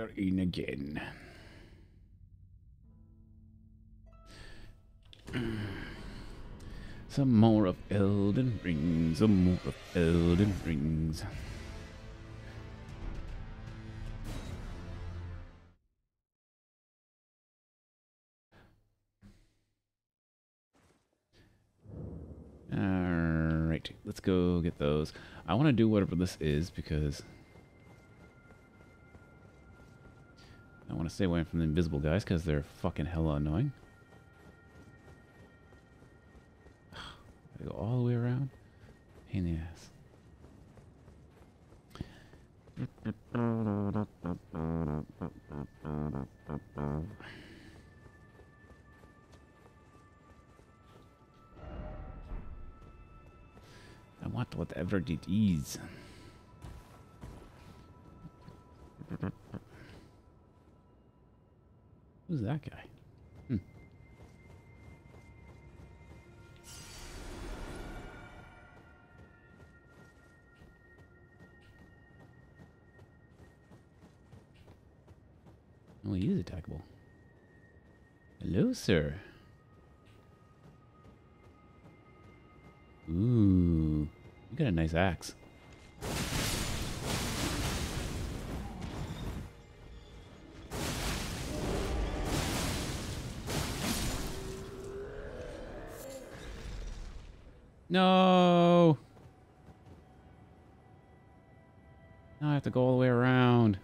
Er in again. Mm. Some more of Elden Rings, some more of Elden Rings. Alright, let's go get those. I want to do whatever this is because I want to stay away from the invisible guys because they're fucking hella annoying. I go all the way around. Pain in the ass. I want whatever it is. Who's that guy? Hmm. Oh, he is attackable. Hello, sir. Ooh, you got a nice axe. No. Now I have to go all the way around.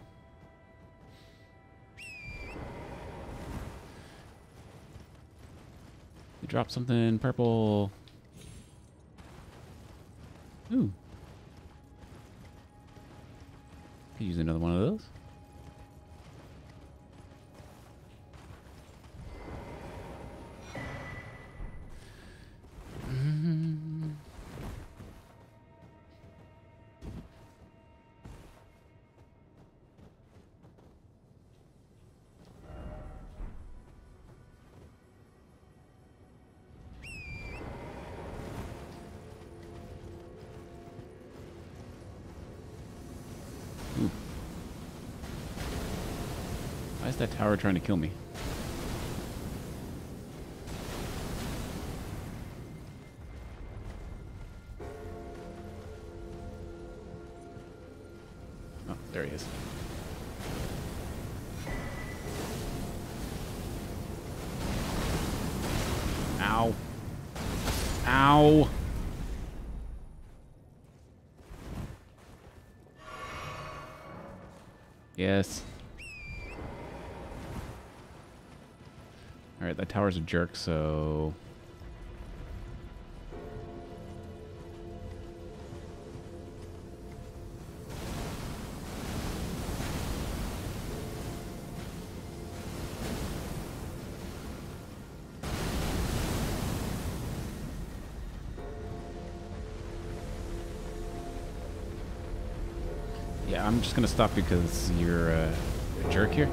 You dropped something purple. Ooh. Could use another one of those. Is trying to kill me? That a jerk, so... Yeah, I'm just gonna stop because you're uh, a jerk here.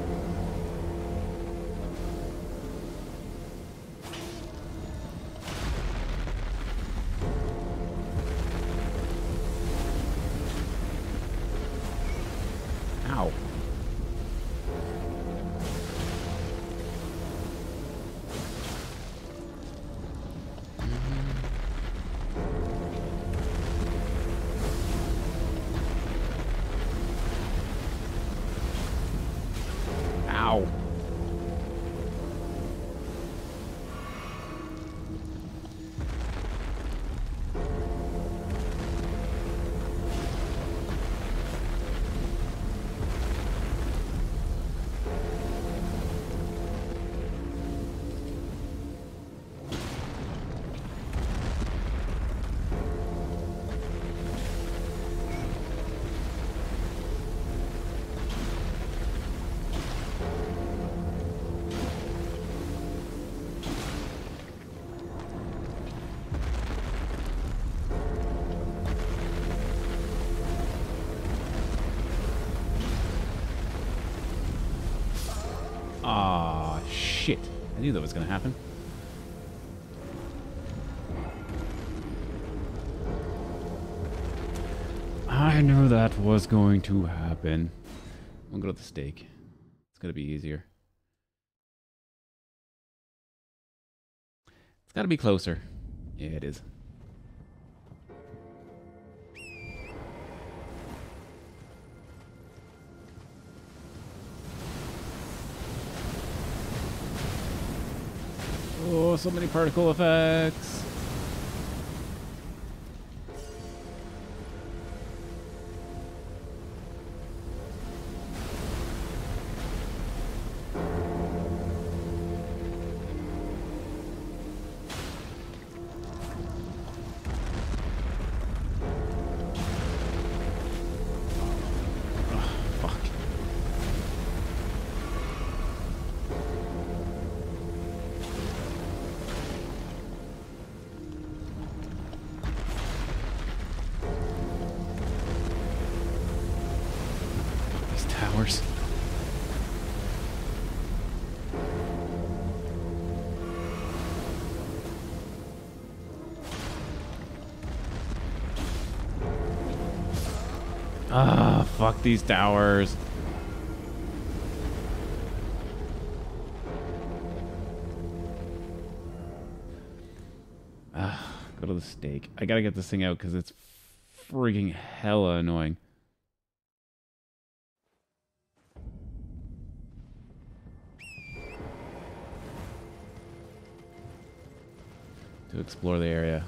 Knew that was going to happen. I knew that was going to happen. We'll go to the stake. It's gonna be easier. It's gotta be closer. Yeah, it is. So many particle effects. These towers. Ah, go to the stake. I gotta get this thing out because it's freaking hella annoying. To explore the area.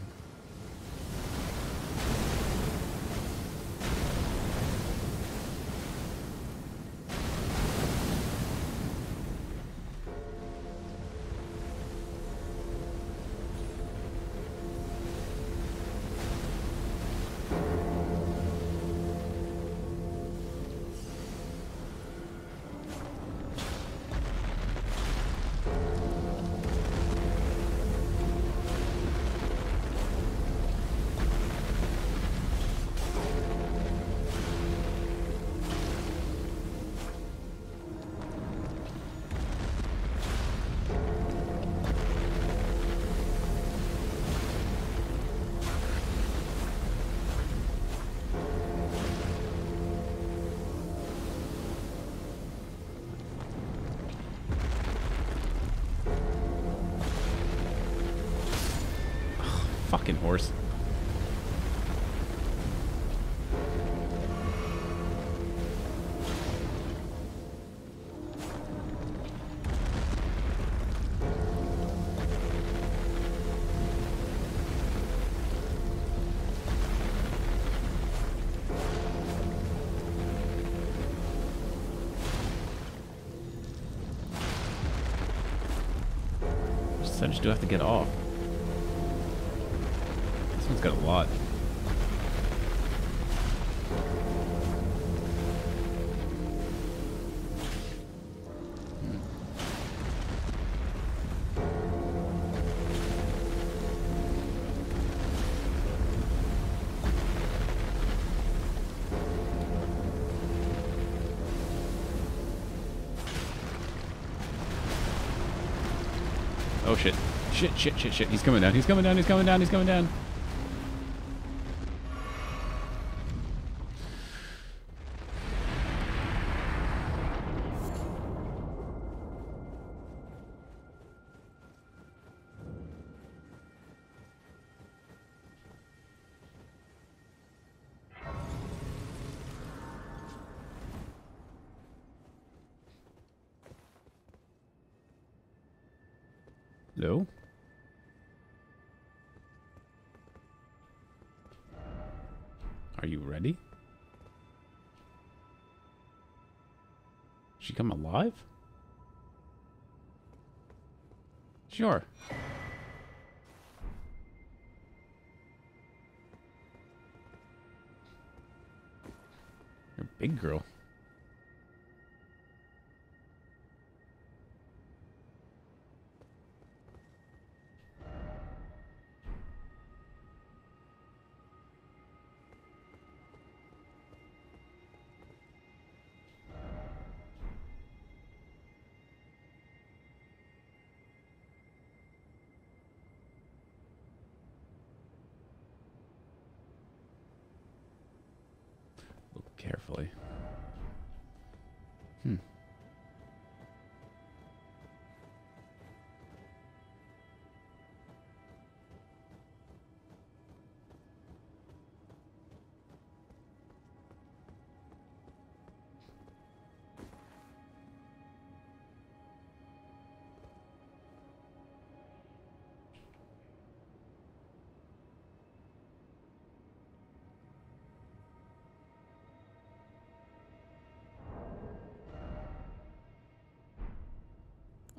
Do have to get off. Shit. Shit, shit, shit. He's coming down. He's coming down. He's coming down. He's coming down. You ready? She come alive? Sure. You're a big girl.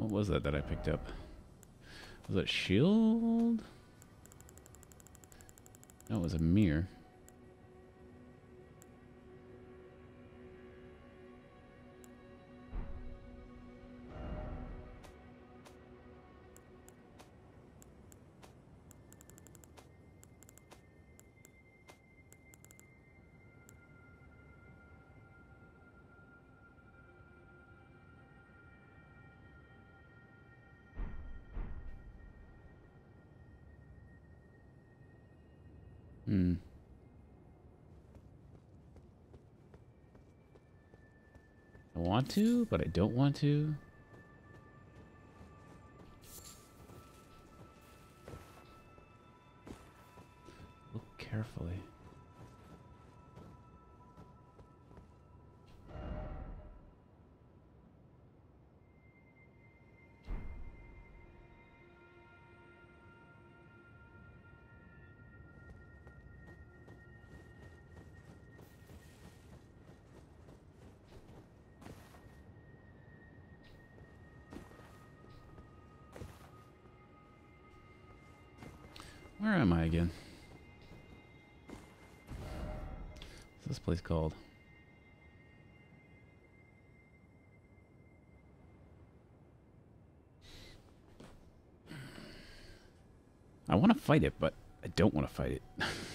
What was that that I picked up? Was it shield? It was a mirror. Want to, but I don't want to. Look carefully. Am I again? What's this place called? I want to fight it, but I don't want to fight it.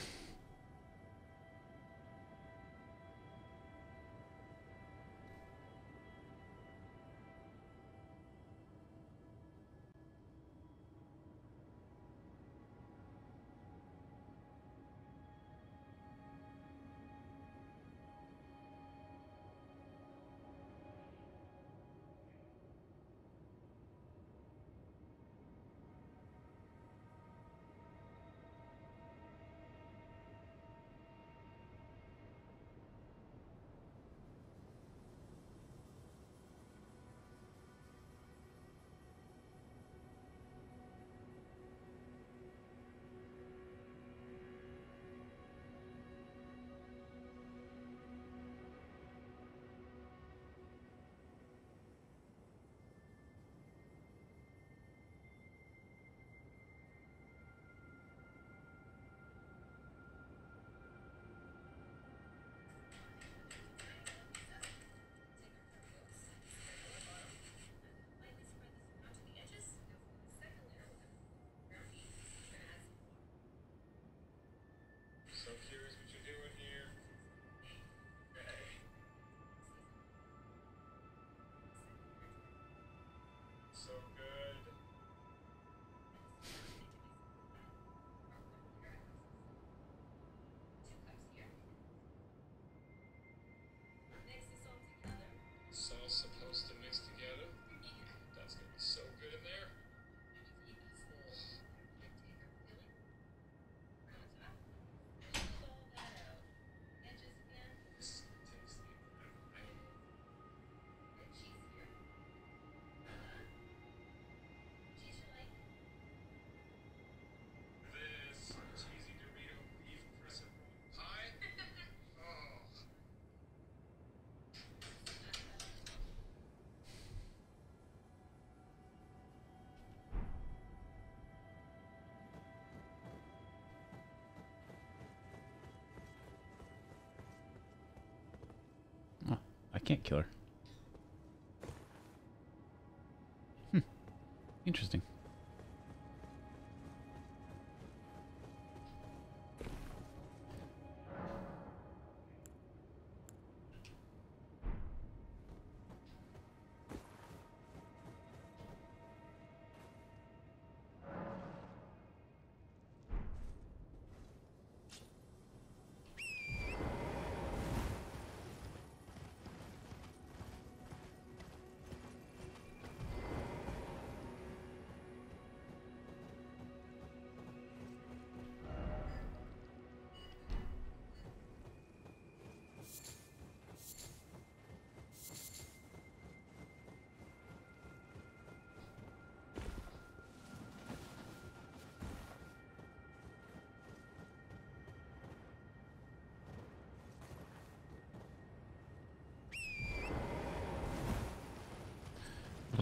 So curious what you're doing here. So good. Supposed to mix together. Can't kill her. Hmm. Interesting.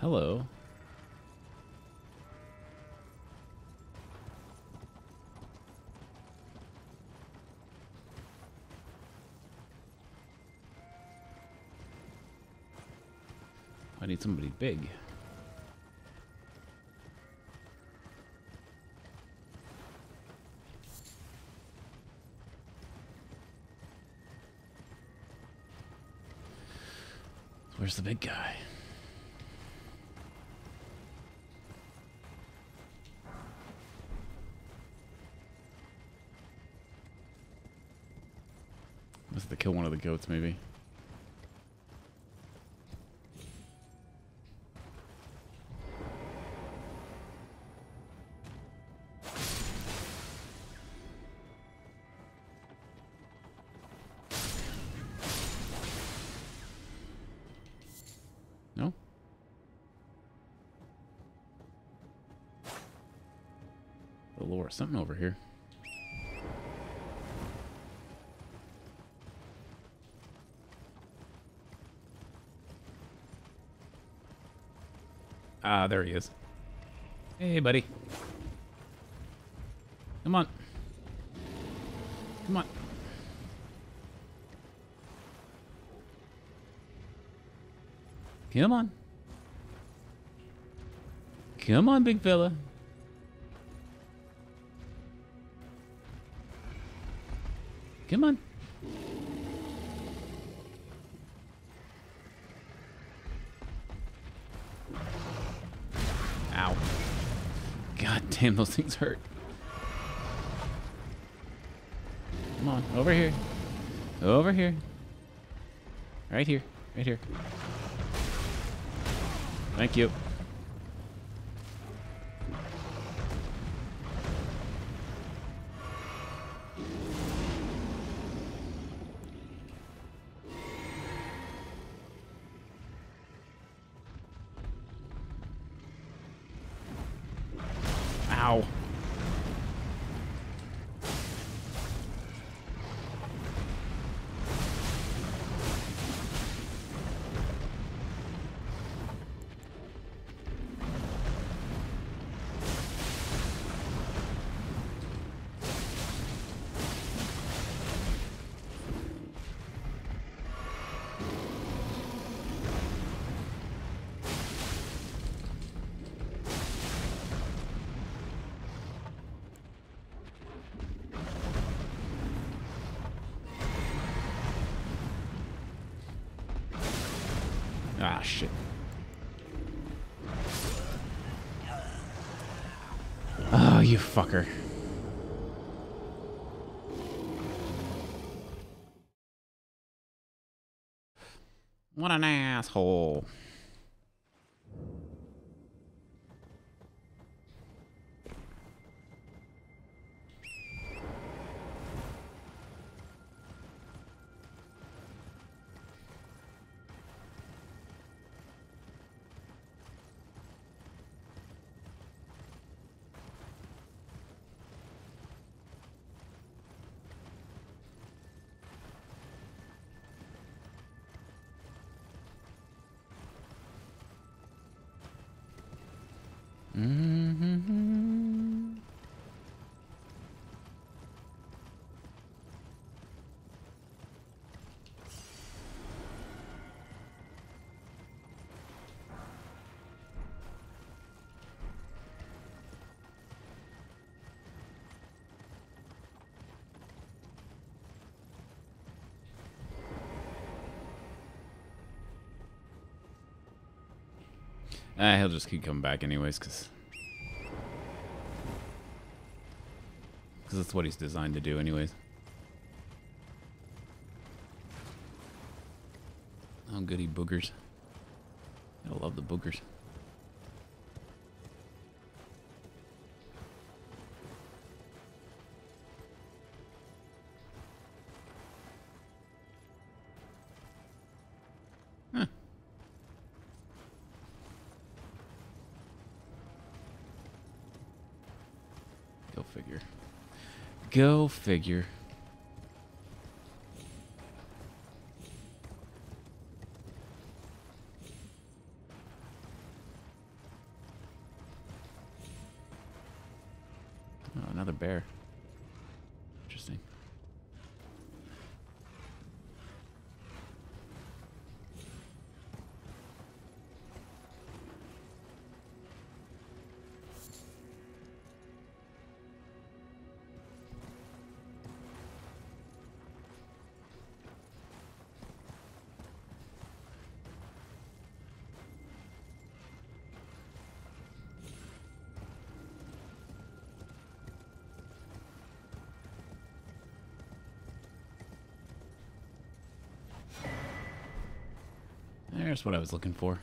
Hello. I need somebody big. Where's the big guy? Must have to kill one of the goats, maybe. No? The lore, something over here. Ah, there he is. Hey, buddy. Come on. Come on. Come on. Come on, big fella. Come on. Damn, those things hurt. Come on, over here. Over here. Right here. Right here. Thank you. Fucker. What an asshole. He'll just keep coming back anyways, because... Because that's what he's designed to do anyways. Oh, goody boogers. I love the boogers. Go figure. There's what I was looking for.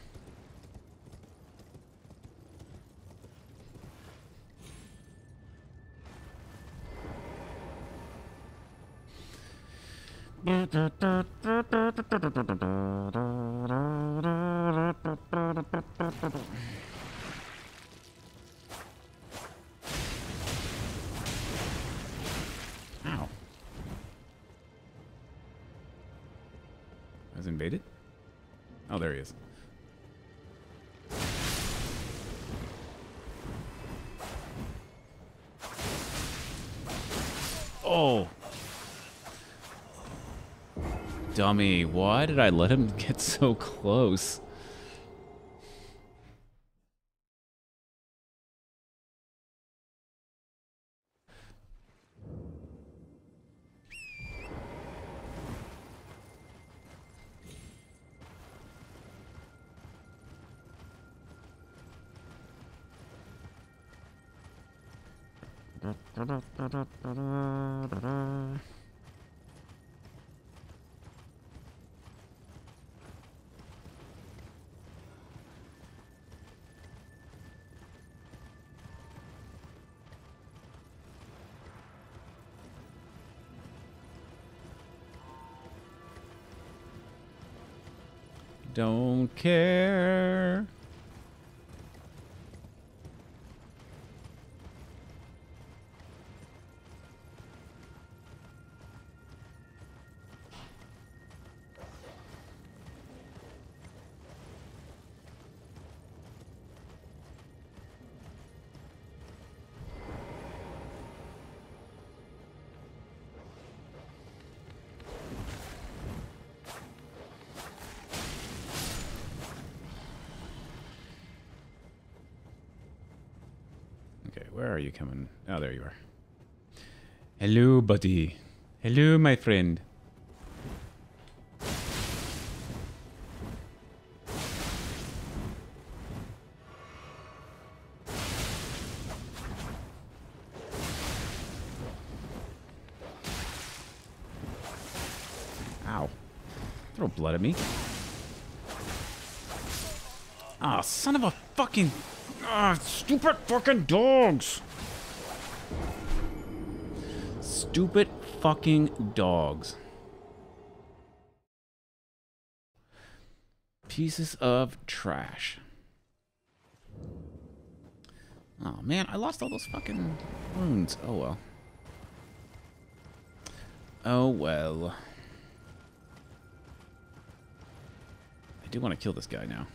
Dummy, why did I let him get so close? Care. coming? Oh, there you are. Hello, buddy. Hello, my friend. Ow. Throw blood at me. Ah, oh, son of a fucking... Ah, stupid fucking dogs! Stupid fucking dogs. Pieces of trash. Oh man, I lost all those fucking runes. Oh well. Oh well. I do want to kill this guy now.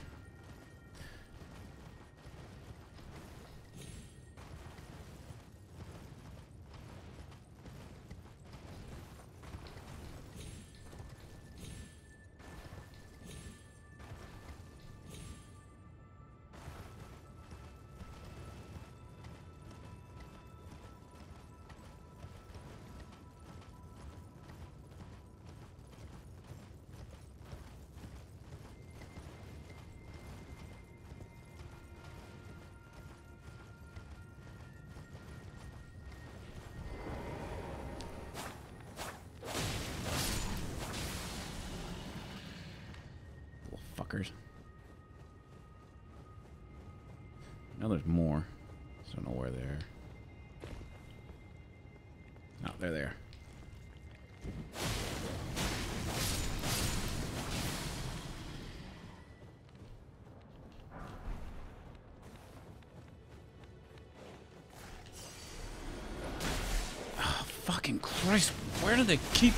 Do they keep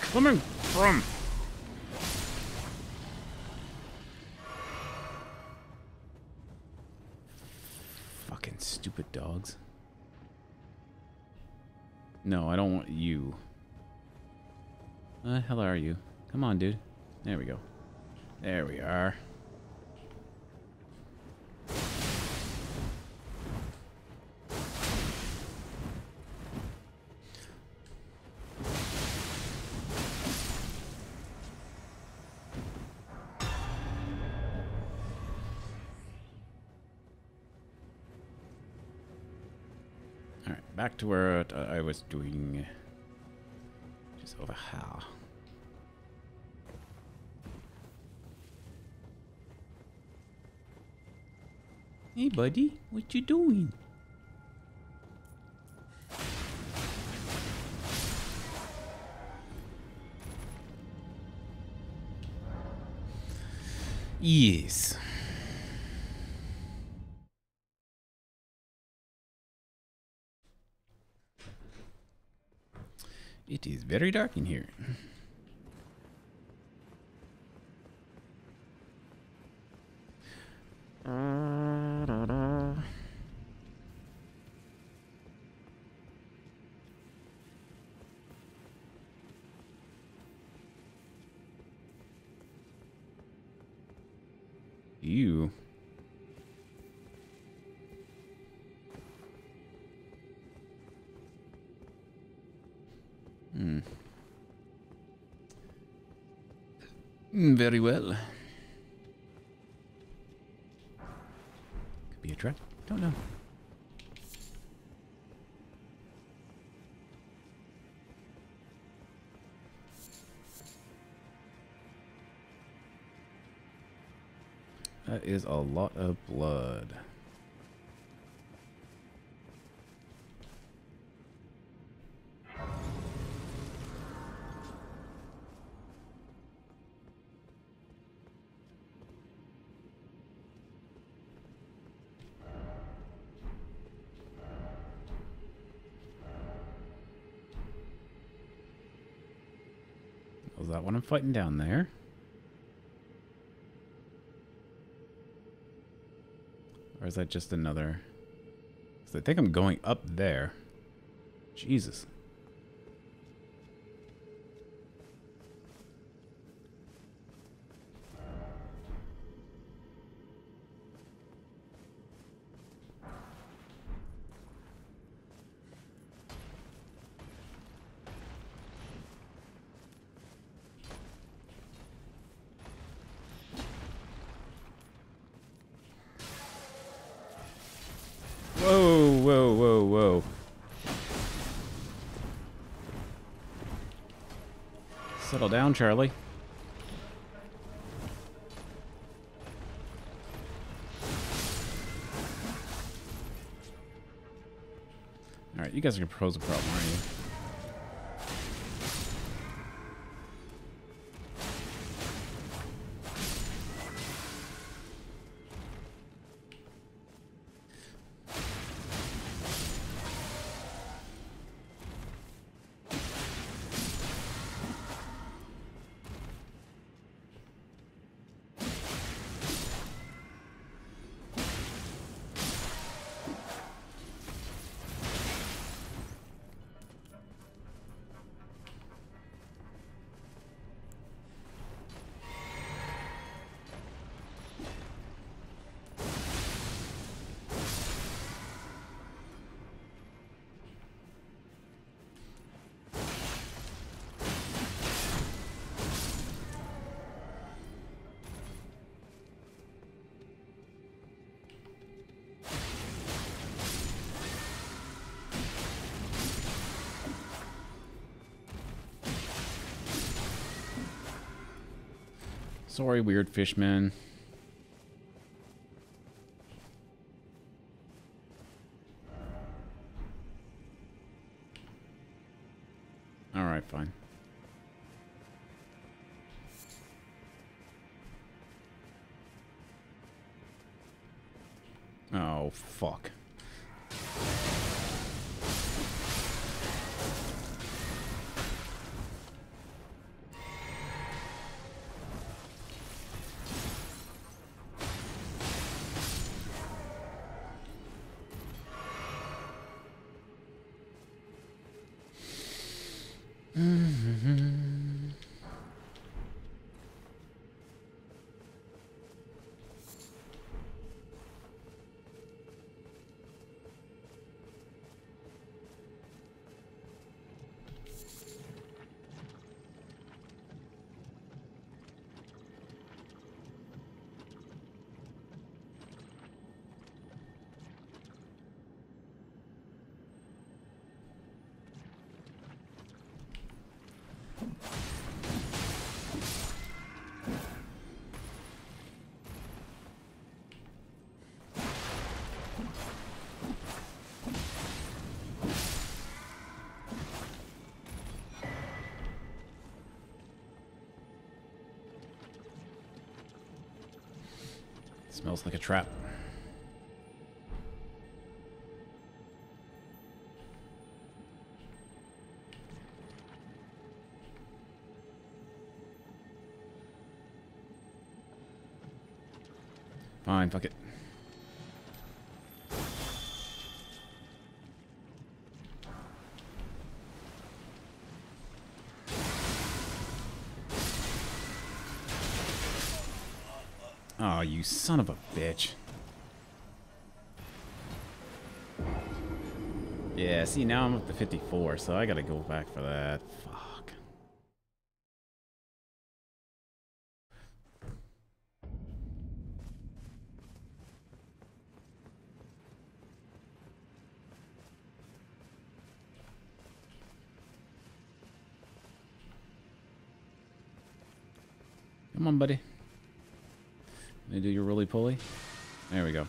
coming from? Fucking stupid dogs. No, I don't want you. The hell are you? Come on, dude. There we go. There we are. Was doing. Just over here. Hey, buddy, what you doing? Yes. Very dark in here. Very well. Could be a trap. Don't know. That is a lot of blood. Fighting down there? Or is that just another... 'cause I think I'm going up there. Jesus. Down, Charlie. Alright, you guys are gonna pose a problem, aren't you? Sorry, weird fishman. Smells like a trap. Fine, fuck it. Son of a bitch. Yeah, see, now I'm up to 54, so I gotta go back for that. Fuck. Poly. There we go.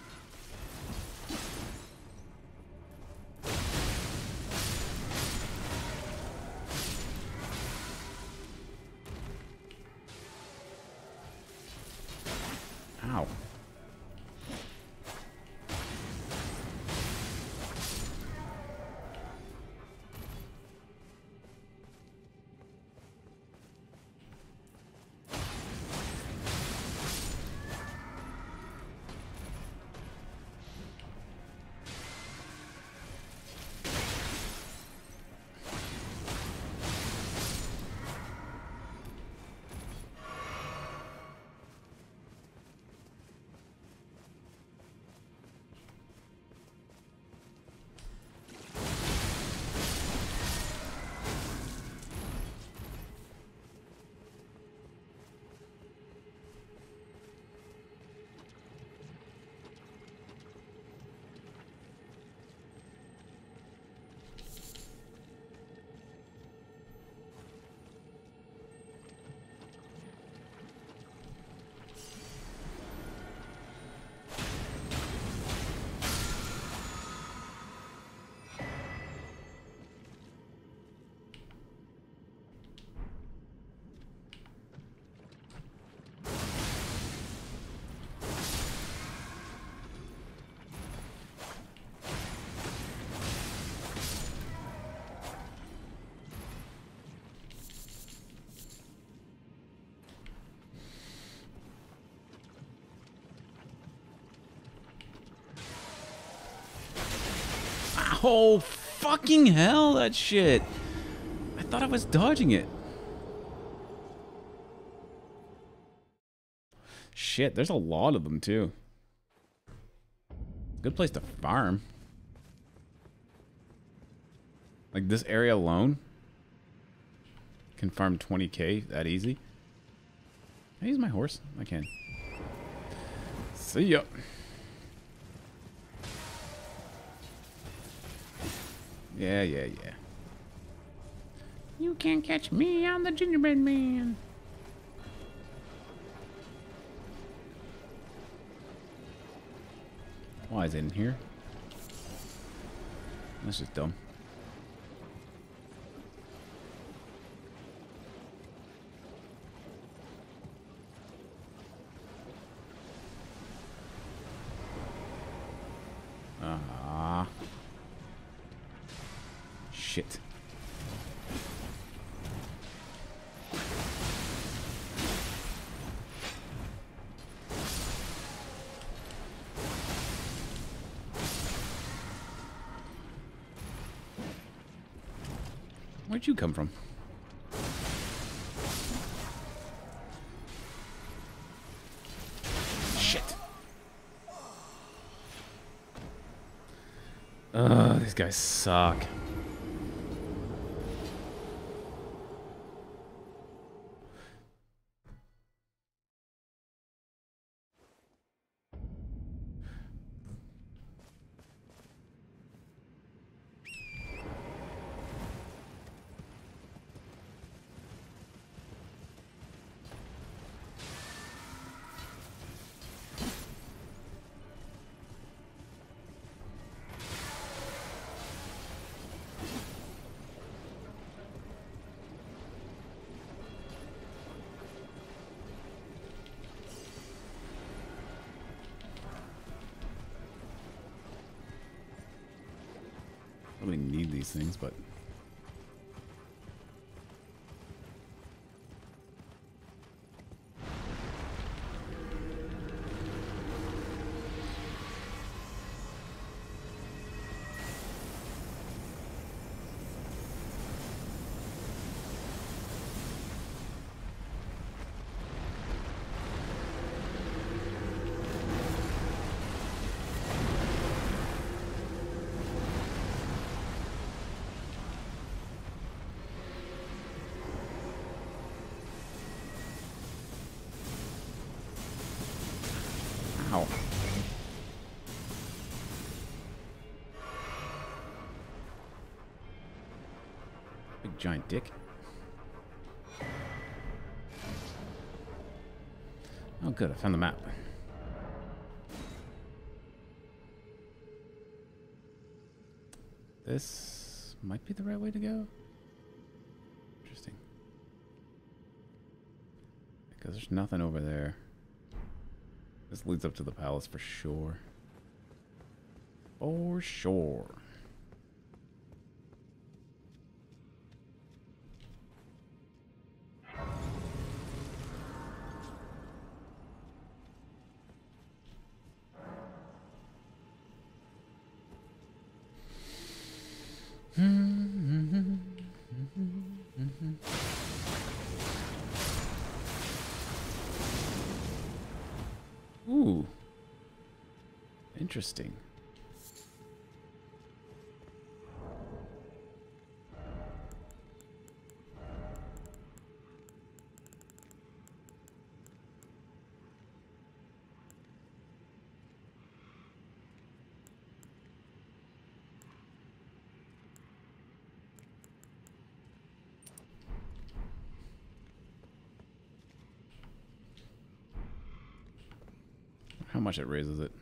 Oh, fucking hell, that shit. I thought I was dodging it. Shit, there's a lot of them, too. Good place to farm. Like, this area alone can farm 20k that easy. Can I use my horse? I can. See ya. Yeah, yeah, yeah. You can't catch me, I'm the gingerbread man. Why is it in here? That's just dumb. You come from? Shit. Ugh, these guys suck. Giant dick. Oh good, I found the map. This might be the right way to go. Interesting. Because there's nothing over there. This leads up to the palace for sure. For sure. Interesting. How much it raises it.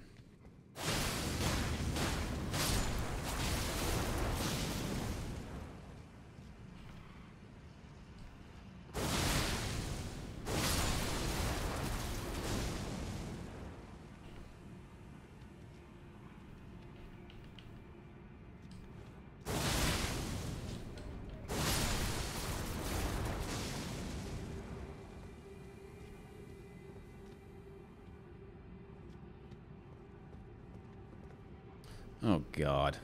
God.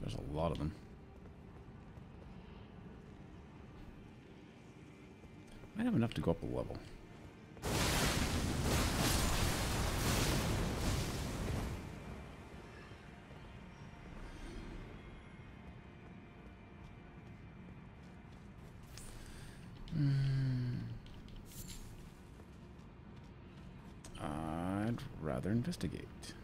There's a lot of them. I have enough to go up a level. Rather investigate.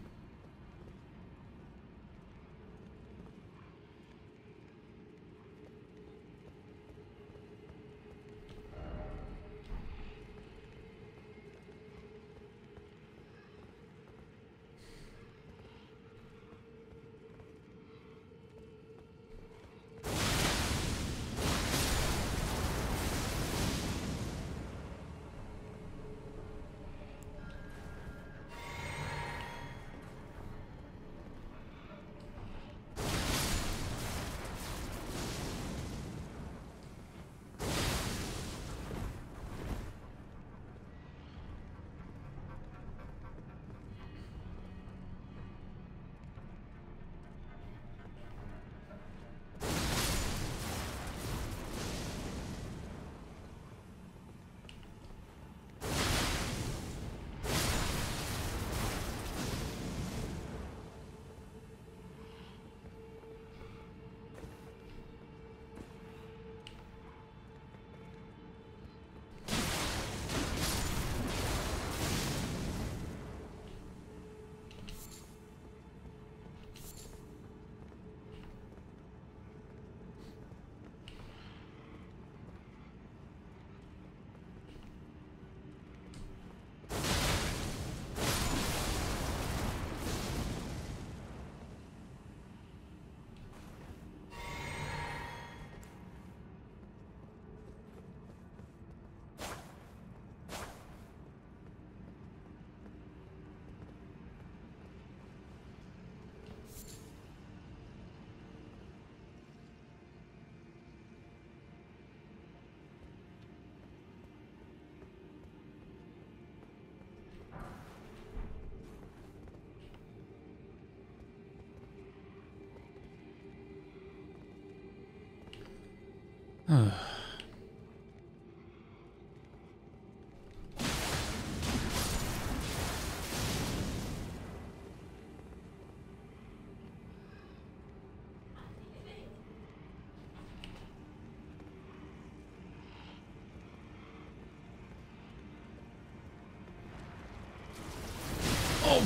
Oh,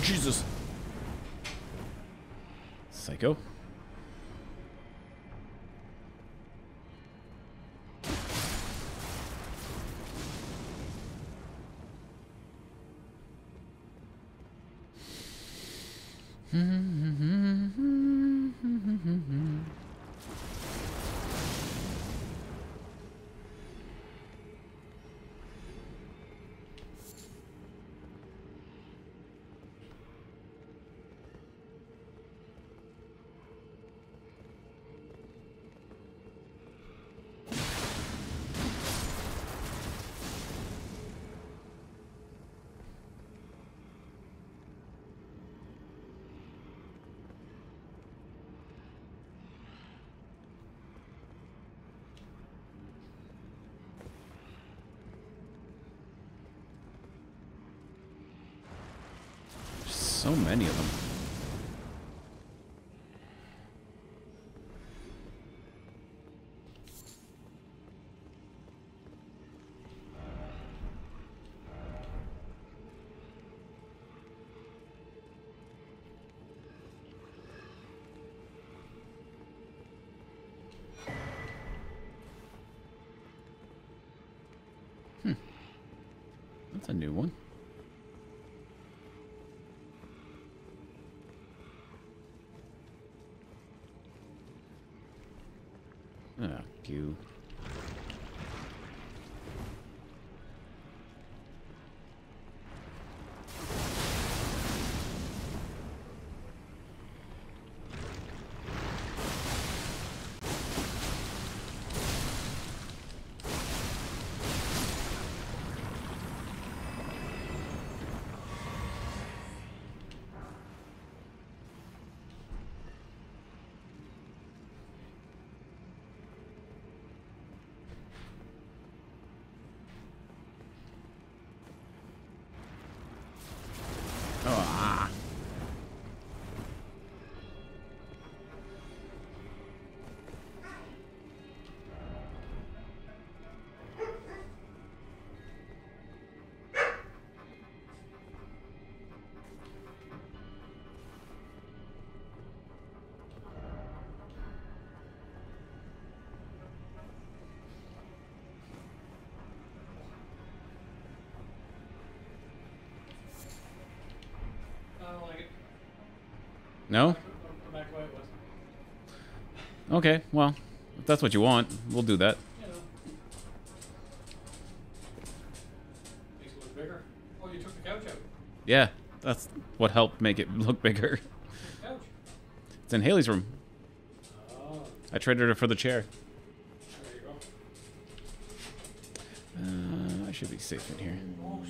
Jesus. Psycho. Mm-hmm. So many of them. No? The it was. Okay, well, if that's what you want, we'll do that. You. Makes it look bigger. Oh, you took the couch out. Yeah, that's what helped make it look bigger. Couch. It's in Haley's room. Oh, I traded it for the chair. there you go. Uh, I should be safe in here. Oh,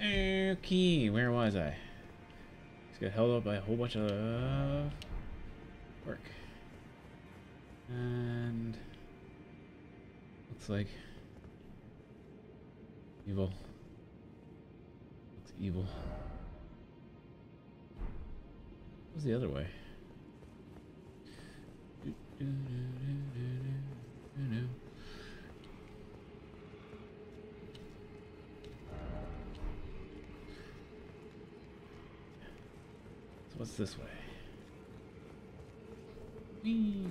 Okay, where was I? Just got held up by a whole bunch of work. And looks like this way? Whee!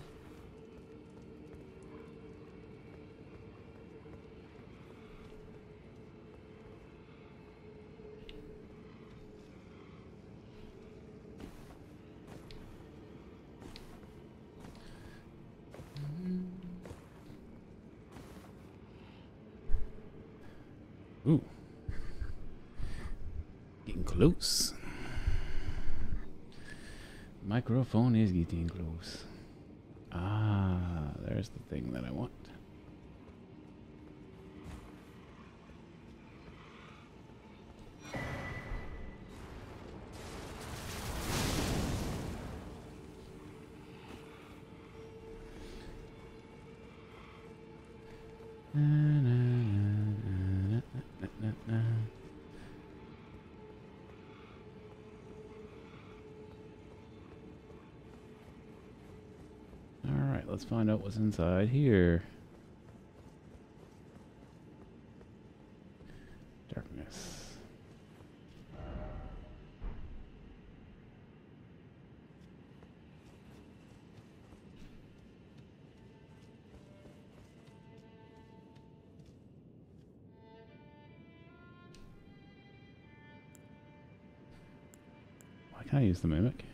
Ooh. Getting close. Microphone is getting close. Ah, there's the thing that I want. Find out what's inside here. Darkness. Why can't I use the mimic?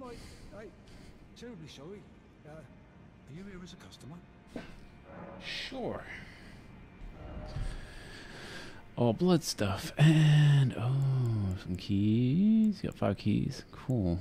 Am I... I... Terribly sorry. Uh, are you here as a customer? Sure. All blood stuff. And, oh, some keys. You got five keys. Cool.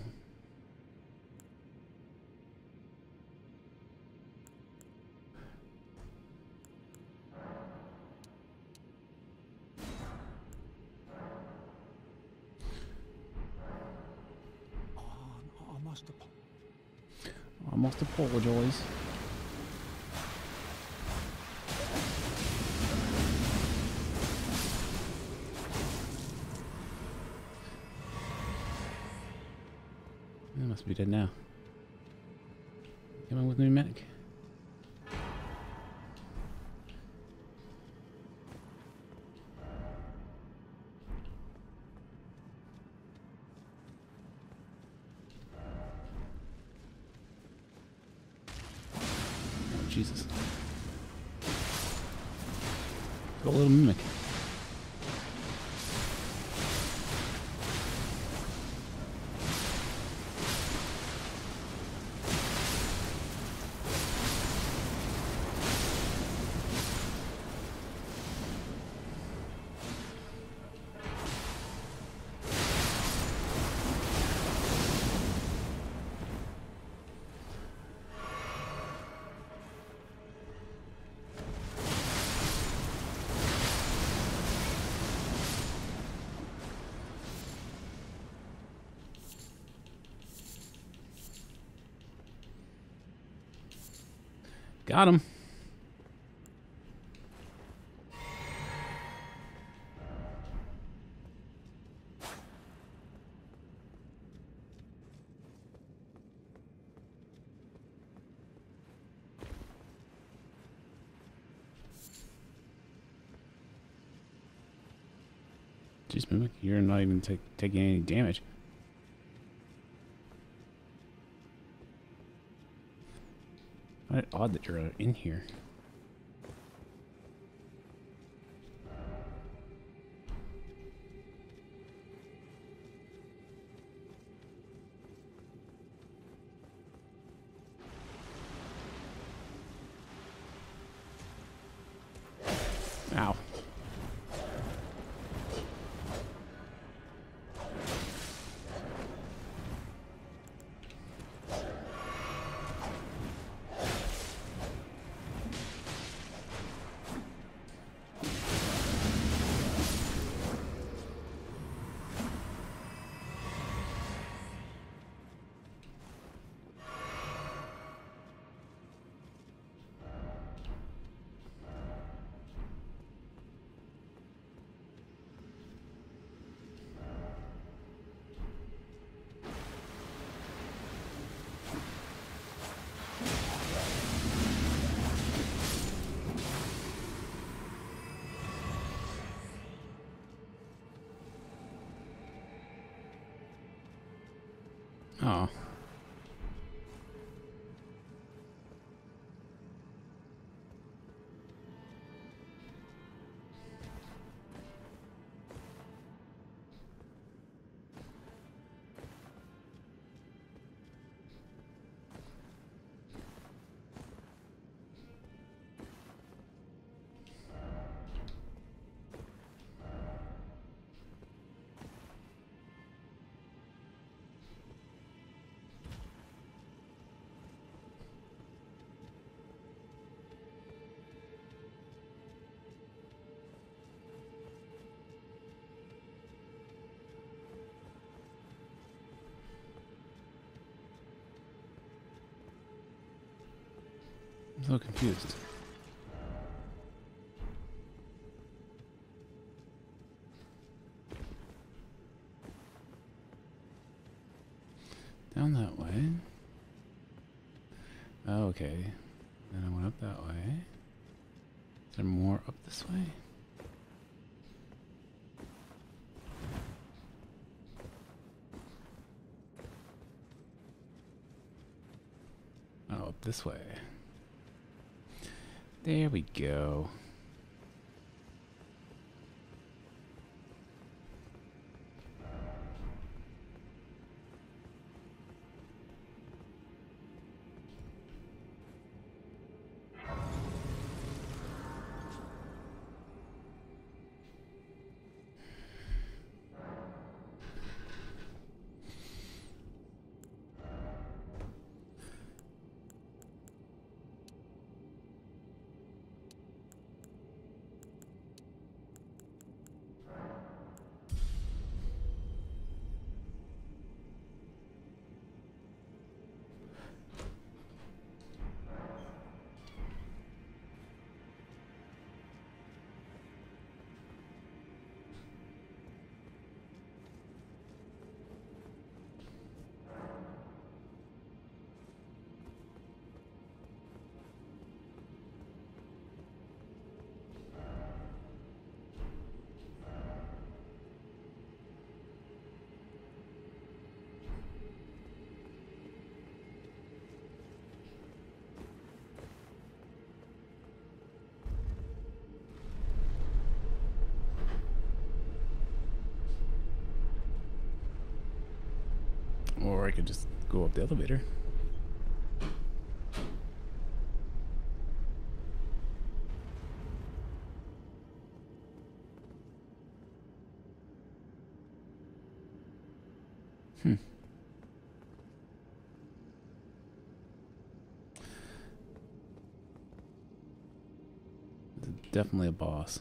Got him. Jeez, Mimic, you're not even taking any damage. Odd that you're uh, in here. I'm so confused. Down that way. Oh, okay. Then I went up that way. Is there more up this way? Oh, up this way. There we go. Could just go up the elevator. Hmm. Definitely a boss.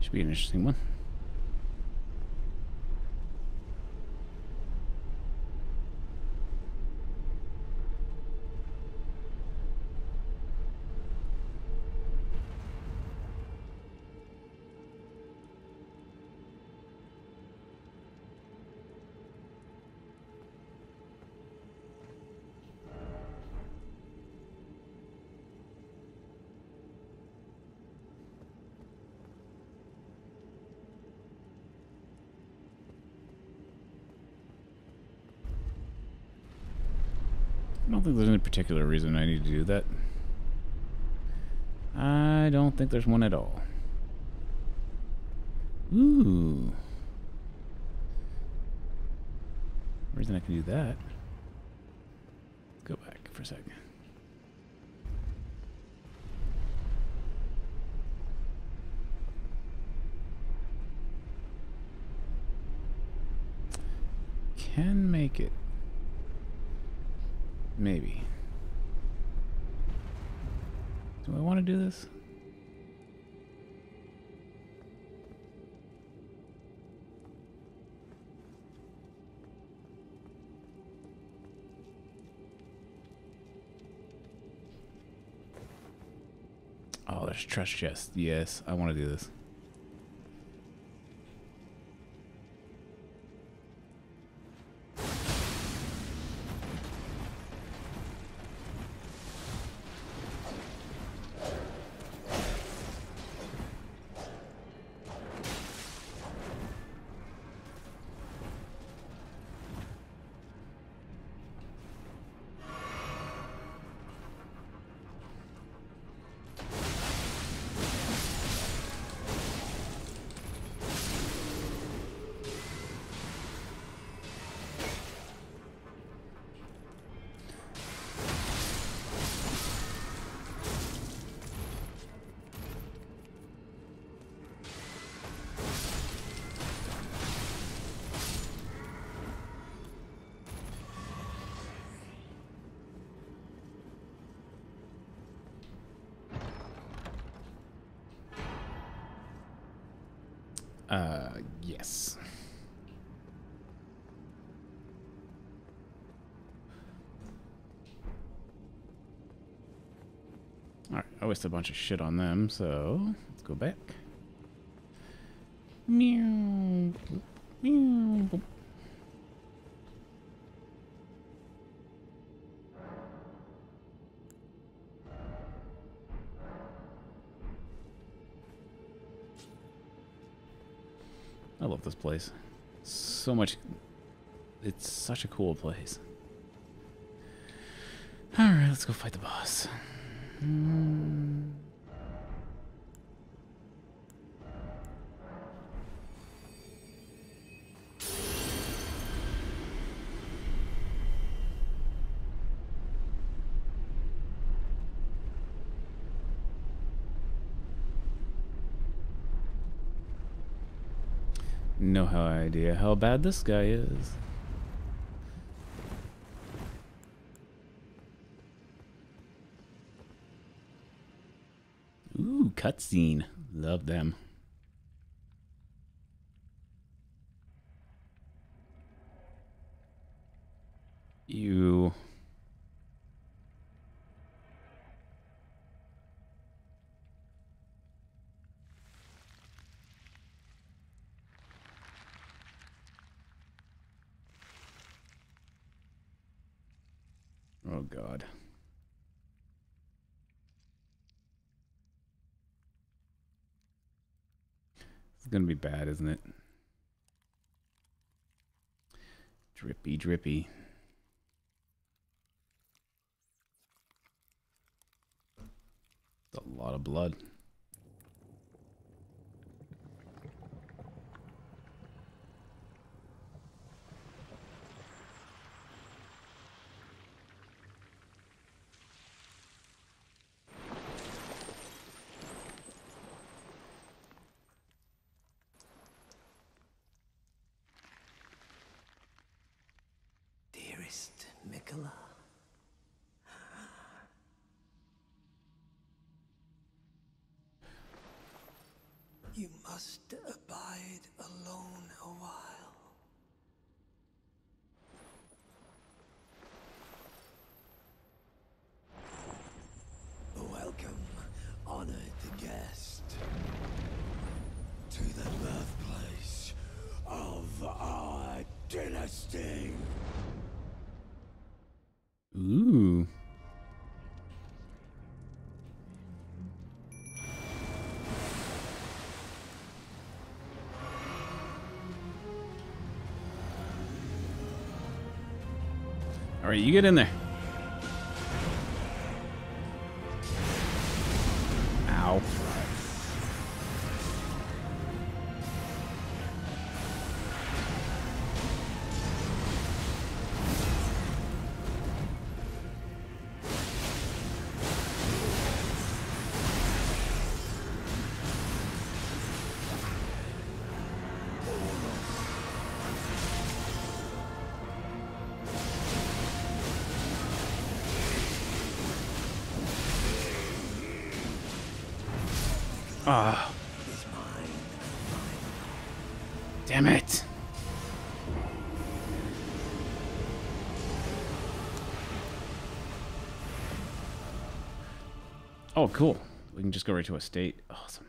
Should be an interesting one. Particular reason I need to do that. I don't think there's one at all. Ooh. Reason I can do that. Go back for a second. Can make it. Maybe. Do I want to do this? Oh, there's trust chest. Yes, I want to do this. Alright, a bunch of shit on them, so let's go back. Meow. Meow. I love this place. So much. It's such a cool place. Alright, let's go fight the boss. Hmm. No idea how bad this guy is. Ooh, cutscene. Love them. You. Oh, God. It's gonna be bad, isn't it? Drippy. A lot of blood. All right, you get in there. Oh, cool. We can just go right to a state. Awesome.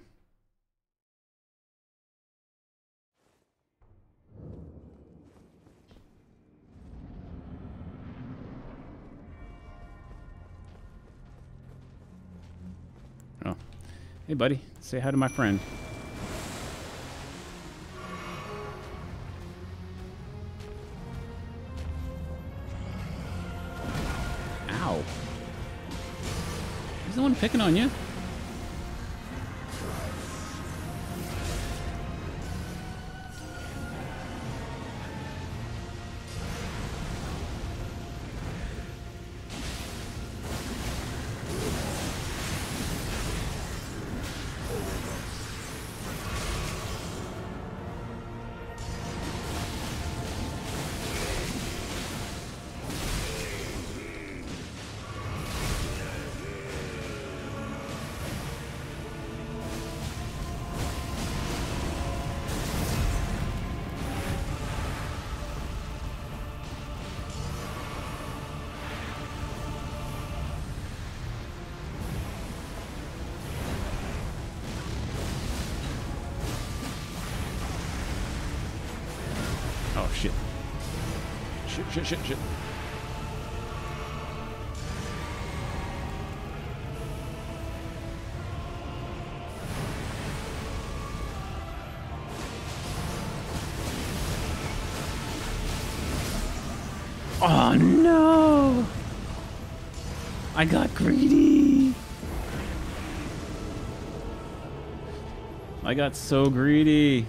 Oh. Hey, buddy. Say hi to my friend. Picking on you. Shit, shit. Oh no! I got greedy. I got so greedy.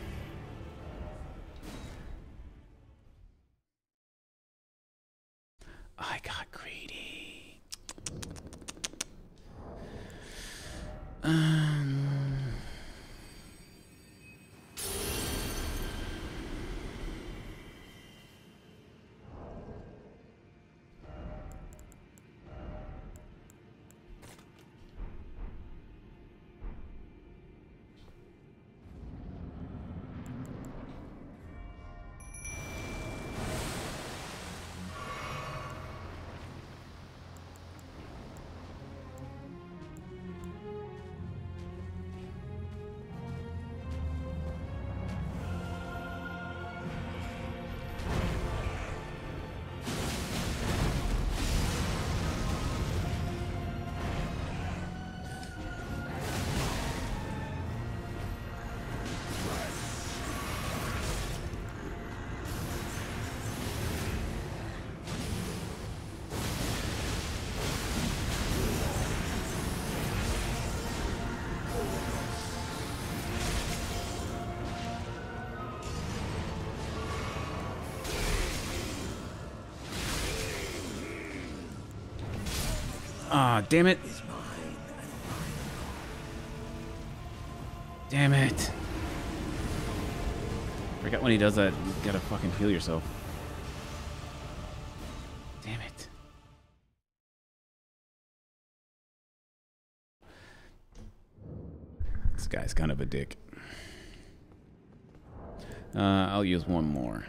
Ah, damn it. Damn it. Forget when he does that, you gotta fucking heal yourself. Damn it. This guy's kind of a dick. Uh, I'll use one more.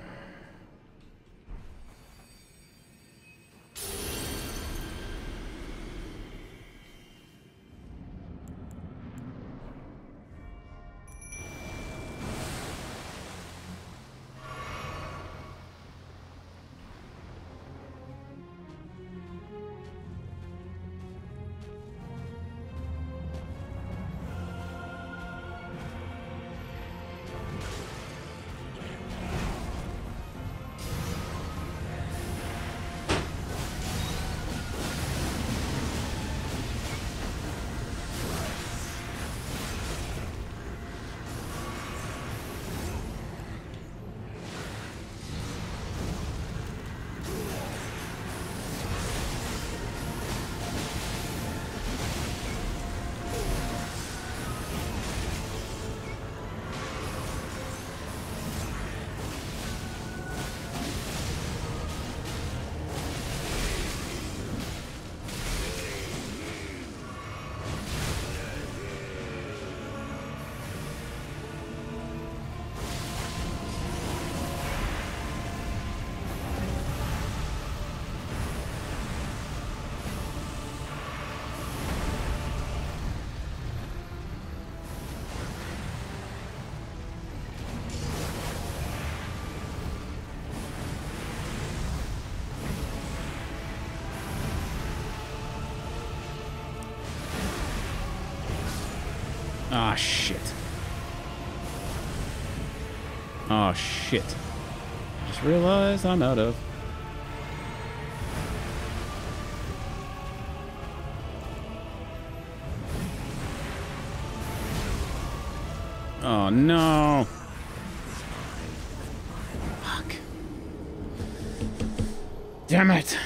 Just realized I'm out of. Oh, no. Fuck. Damn it.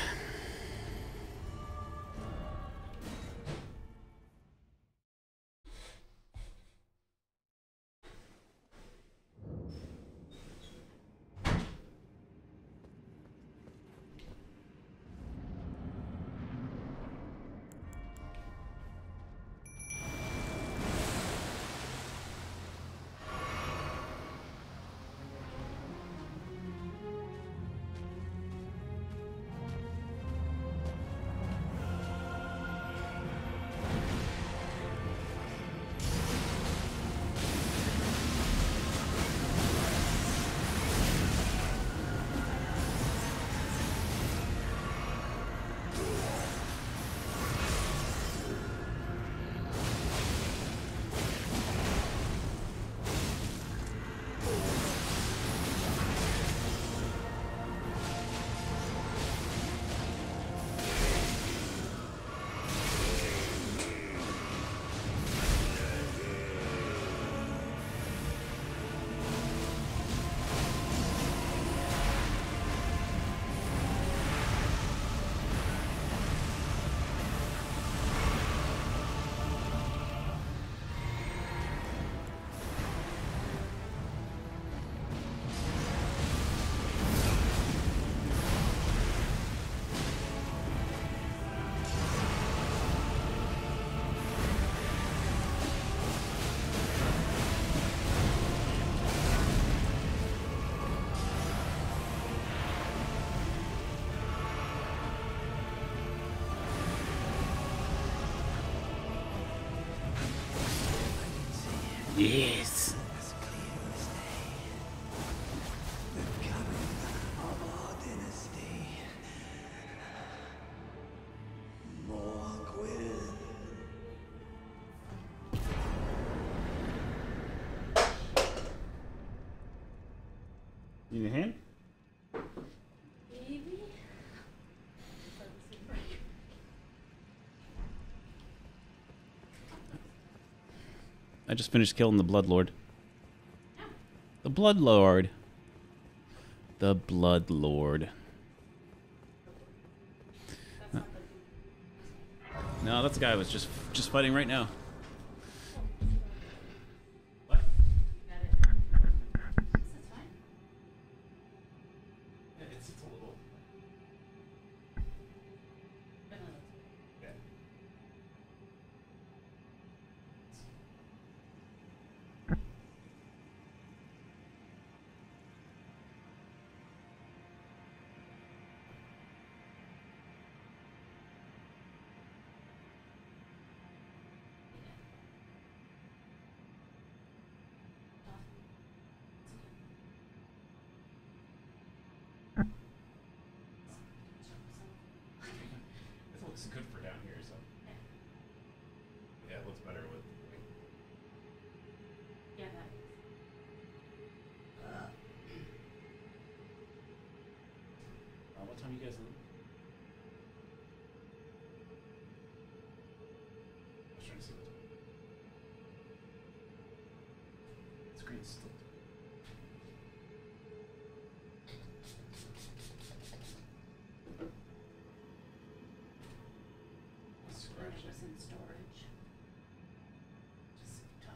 You need a hand? I just finished killing the Blood Lord. The Blood Lord. The Blood Lord. No, that's the guy I was just just fighting right now.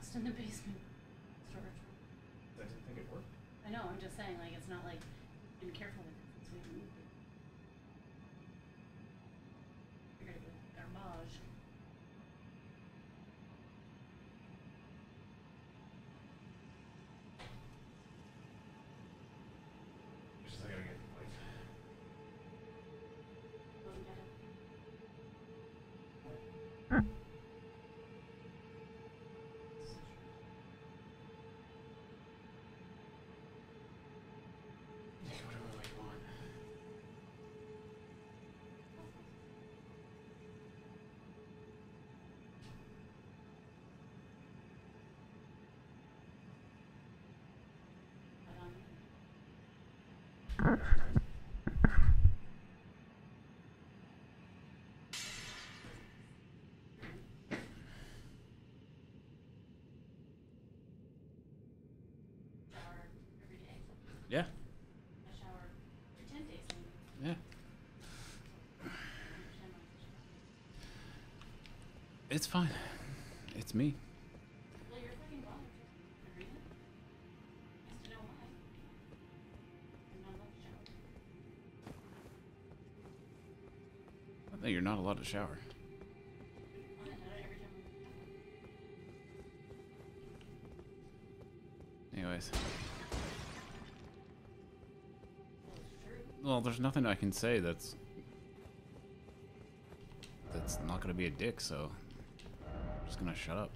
Just in the basement. Storage. I didn't think it worked. I know, I'm just saying, like, it's not like, been careful Yeah. Yeah. It's fine. It's me. To shower. Anyways. Well. Well, there's nothing I can say that's that's not gonna be a dick, so I'm just gonna shut up.